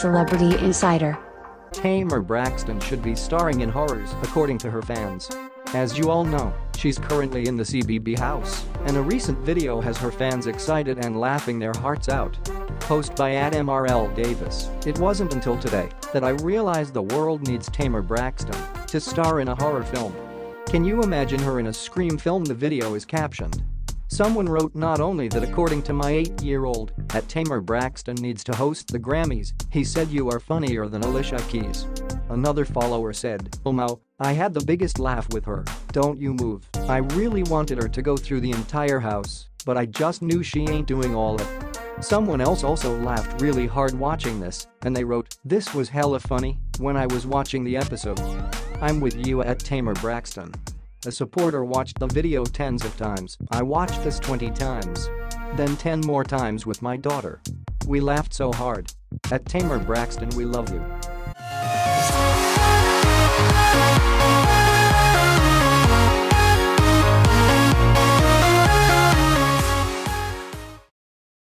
Celebrity Insider. Tamar Braxton should be starring in horrors, according to her fans. As you all know, she's currently in the CBB house, and a recent video has her fans excited and laughing their hearts out. Post by Adam R.L. Davis, it wasn't until today that I realized the world needs Tamar Braxton to star in a horror film. Can you imagine her in a Scream film the video is captioned? Someone wrote not only that according to my 8-year-old, at Tamar Braxton needs to host the Grammys, he said you are funnier than Alicia Keys. Another follower said, oh, Omo, I had the biggest laugh with her, don't you move. I really wanted her to go through the entire house, but I just knew she ain't doing all it. Someone else also laughed really hard watching this, and they wrote, this was hella funny when I was watching the episode. I'm with you at Tamar Braxton. A supporter watched the video tens of times. I watched this 20 times. Then 10 more times with my daughter. We laughed so hard. At Tamar Braxton we love you.